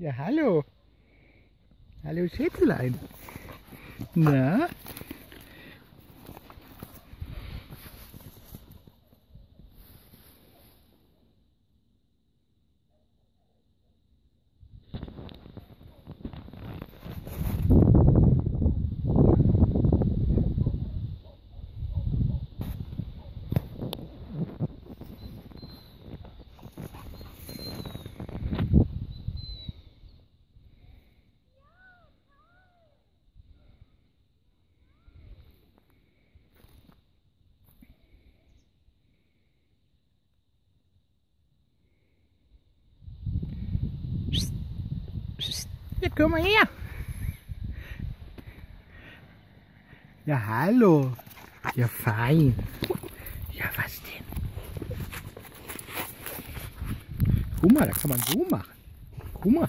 Ja, hallo. Hallo Schätzelein. Na? Ja, komm mal her. Ja, hallo. Ja, fein. Ja, was denn? Guck mal, da kann man so machen. Guck mal.